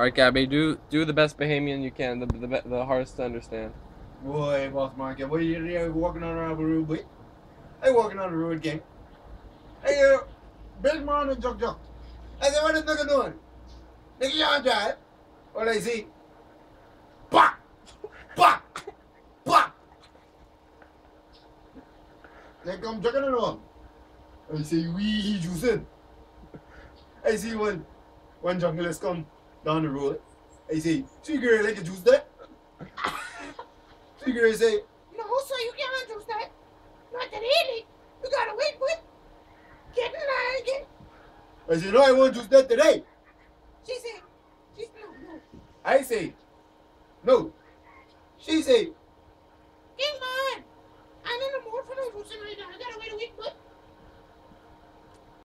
All right, Gabby, do do the best Bahamian you can. The the, the hardest to understand. Boy, boss market. What are you there walking on around the road, boy? Hey, walking on the road again. Hey, uh, big man and jog jog. I said, what is nigga doing? Nigga, you on drive? What I see? Bah! Bah! Bah! They come jogging along. I say, we juicing. I see one, one junglist come down the road. I say, see girl like a juice that? See girl say, No, sir, you can't juice that. Not that early. You gotta wait for it. Get in line again. I say, no, I want juice that today. She said, she's no, no. I say, no. She say,